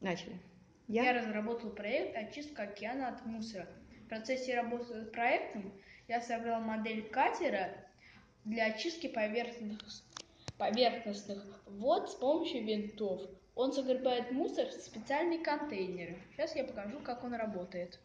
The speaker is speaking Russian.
Начали. Я Я? разработал проект «Очистка океана от мусора». В процессе работы над проектом я собрал модель катера для очистки поверхностных, поверхностных вод с помощью винтов. Он загребает мусор в специальные контейнеры. Сейчас я покажу, как он работает.